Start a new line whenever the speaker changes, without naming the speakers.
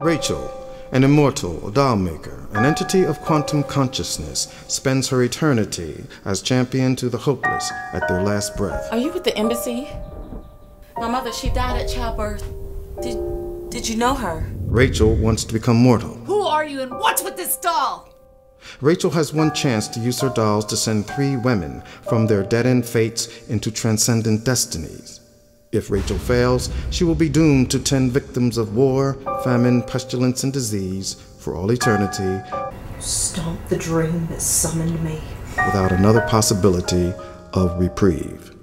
Rachel, an immortal doll maker, an entity of quantum consciousness, spends her eternity as champion to the hopeless at their last breath.
Are you with the embassy? My mother, she died at childbirth. Did, did you know her?
Rachel wants to become mortal.
Who are you and what's with this doll?
Rachel has one chance to use her dolls to send three women from their dead end fates into transcendent destinies. If Rachel fails, she will be doomed to ten victims of war, famine, pestilence, and disease for all eternity
Stomp the dream that summoned me.
without another possibility of reprieve.